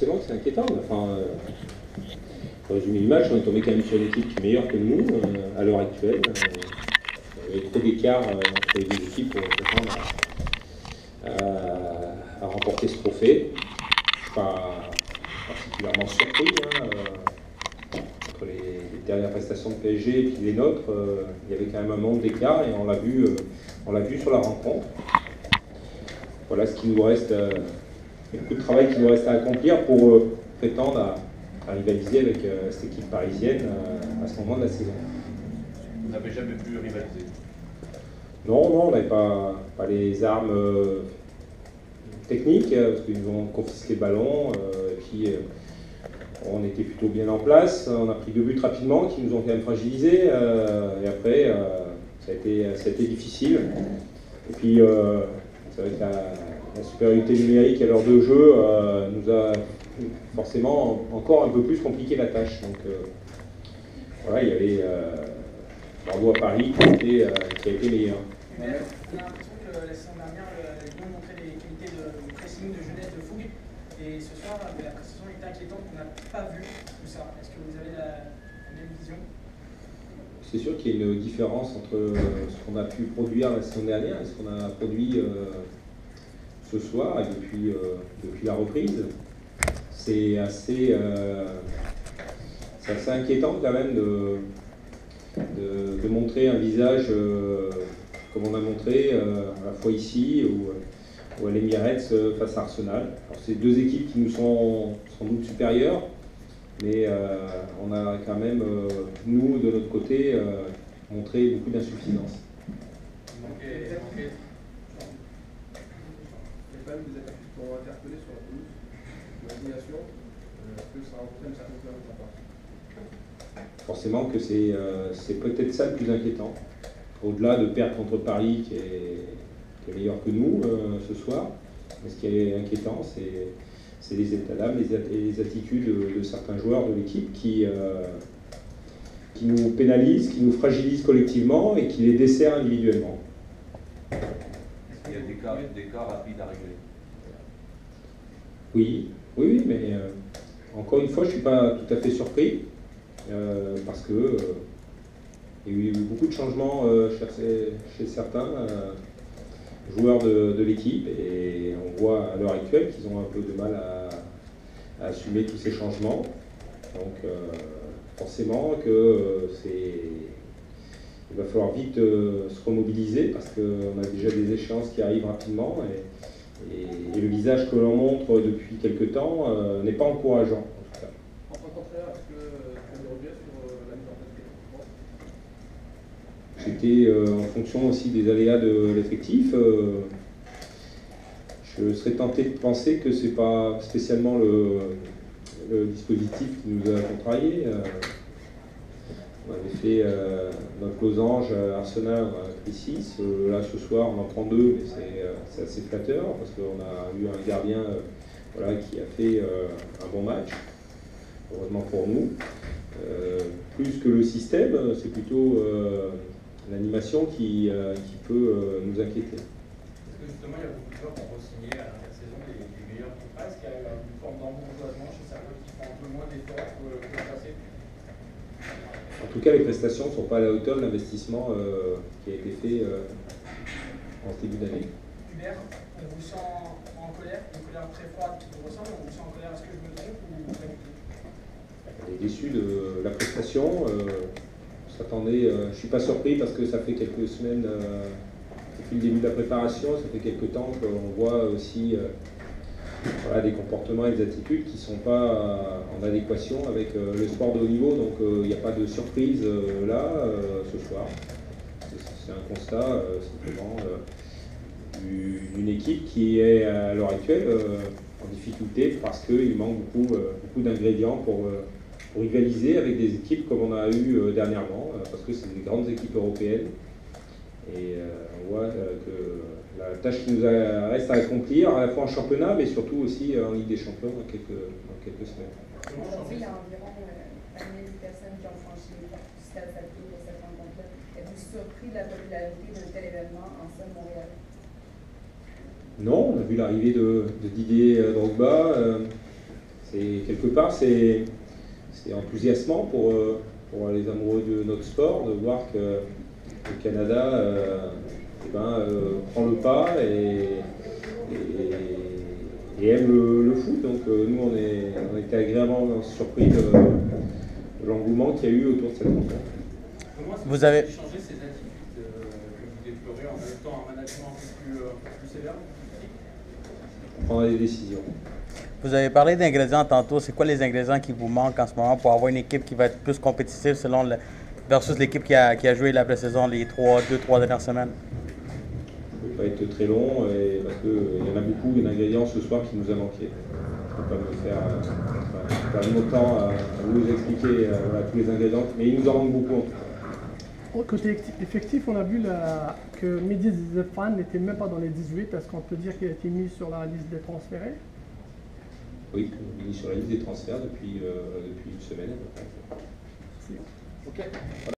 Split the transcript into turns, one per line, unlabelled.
forcément c'est inquiétant. Enfin, pour résumer l'image, on est tombé quand même sur une équipe meilleure que nous à l'heure actuelle. il y avait trop d'écart entre les deux équipes pour prétendre à, remporter ce trophée. Je suis pas particulièrement surpris. Hein, entre les, dernières prestations de PSG et les nôtres, il y avait quand même un monde d'écart et on l'a vu, on l'a vu sur la rencontre voilà ce qui nous reste, euh, beaucoup de travail qui nous reste à accomplir pour euh, prétendre à, rivaliser avec euh, cette équipe parisienne à ce moment de la saison.
Vous n'avez jamais pu rivaliser?
Non, non, on n'avait pas, pas, les armes techniques, parce qu'ils nous ont confisqué le ballon, et puis on était plutôt bien en place. On a pris deux buts rapidement qui nous ont quand même fragilisés, et après, ça, a été, ça a été difficile. Et puis, c'est vrai que la, supériorité numérique à l'heure de jeu euh, nous a forcément encore un peu plus compliqué la tâche. Donc euh, voilà, il y avait euh, Bravo à Paris qui a été, qui a été meilleur.
On a l'impression que la saison dernière, Lyon montrait des qualités de pressing, de jeunesse, de fougue. Et ce soir, la prestation est inquiétante, on n'a pas vu tout ça. Est-ce que vous avez la, même vision?
C'est sûr qu'il y a une différence entre ce qu'on a pu produire la saison dernière et ce qu'on a produit ce soir et depuis, euh, depuis la reprise. C'est assez, euh, assez inquiétant quand même de, montrer un visage euh, comme on a montré à la fois ici ou, ou à l'Emirates face à Arsenal. C'est deux équipes qui nous sont sans doute supérieures, mais on a quand même, nous, de notre côté, montré beaucoup d'insuffisance.
Des attaques qui sont interpellées sur la pelouse, l'imagination, euh, est-ce que ça entraîne certaines peurs de ta part?
Forcément que euh, c'est peut-être ça le plus inquiétant. Au-delà de perdre contre Paris qui est, qui est meilleur que nous euh, ce soir, mais ce qui est inquiétant, c'est les états d'âme et les attitudes de, certains joueurs de l'équipe qui, qui nous pénalisent, qui nous fragilisent collectivement et qui les desserrent individuellement.
Il y a des cas, des cas rapides à régler?
Oui, oui, mais euh, encore une fois, je ne suis pas tout à fait surpris euh, parce que euh, il y a eu beaucoup de changements chez, certains joueurs de, l'équipe et on voit à l'heure actuelle qu'ils ont un peu de mal à, assumer tous ces changements. Donc forcément que c'est il va falloir vite se remobiliser parce qu'on a déjà des échéances qui arrivent rapidement et, et, le visage que l'on montre depuis quelque temps euh, n'est pas encourageant. En tout cas.
En tant qu'entraîneur, est-ce que tu as des regrets sur euh, la mise
C'était euh, en fonction aussi des aléas de l'effectif. je serais tenté de penser que ce n'est pas spécialement le, dispositif qui nous a contrariés. On avait fait euh, notre losange Arsenal, on a pris 6. là, ce soir, on en prend 2, mais euh, c'est assez flatteur parce qu'on a eu un gardien euh, voilà, qui a fait un bon match, heureusement pour nous. plus que le système, c'est plutôt l'animation qui, qui, peut nous inquiéter.
Est-ce que justement, il y a beaucoup de joueurs qui ont re-signé à l'intersaison des, des meilleurs qui passent, qu'il y a une forme d'embourgeoisement chez certains qui font un peu moins d'efforts que, que le passé
en tout cas, les prestations ne sont pas à la hauteur de l'investissement euh, qui a été fait euh, en ce début d'année.
Hubert, on vous sent en colère, une colère très froide qui vous ressemble, on vous sent en colère, est-ce que je me trompe ou pas
On est déçu de la prestation. Euh, je ne suis pas surpris parce que ça fait quelques semaines, depuis le début de la préparation, ça fait quelques temps qu'on voit aussi voilà, des comportements et des attitudes qui ne sont pas en adéquation avec euh, le sport de haut niveau. Donc il euh, n'y a pas de surprise euh, là ce soir. C'est un constat simplement d'une équipe qui est à l'heure actuelle en difficulté parce qu'il manque beaucoup d'ingrédients pour, pour, rivaliser avec des équipes comme on a eu dernièrement, parce que c'est des grandes équipes européennes. Et on voit que la tâche qui nous reste à accomplir, à la fois en championnat, mais surtout aussi euh, en Ligue des Champions dans quelques, dans quelques semaines.
Aujourd'hui, il y a environ euh, 1000 personnes qui ont franchi le stade pour cette rencontre-là. Êtes-vous surpris de la popularité de tel événement en salle Montréal?
Non, on a vu l'arrivée de, Didier euh, Drogba. c'est quelque part, c'est c'est enthousiasmant pour, euh, pour les amoureux de notre sport de voir que le Canada euh, eh ben, euh, prend le pas et, et- et aime le, le foot. Donc euh, nous, on, est, on était agréablement surpris de, de l'engouement qu'il y a eu autour de cette rencontre.
Comment est-ce que
Vous avez-
changé ces attitudes euh, que vous déplorez en adoptant un management plus, un peu plus sévère?
Des décisions.
Vous avez parlé d'ingrédients tantôt. C'est quoi les ingrédients qui vous manquent en ce moment pour avoir une équipe qui va être plus compétitive selon le, versus l'équipe qui a, qui a joué la pré-saison les trois, deux, trois dernières semaines?
Je ne vais pas être très long et parce qu'il y en a beaucoup d'ingrédients ce soir qui nous a manqué. Je ne peux pas me faire euh, perdre mon temps à, à vous expliquer euh, voilà, tous les ingrédients, mais il nous en manque beaucoup en tout cas.
Au côté effectif, on a vu la- que Mehdi Zefan n'était même pas dans les 18. Est-ce qu'on peut dire qu'il a été mis sur la liste des transférés?
Oui, on est mis sur la liste des transferts depuis, euh, depuis une semaine à peu près.
C'est-
Ok.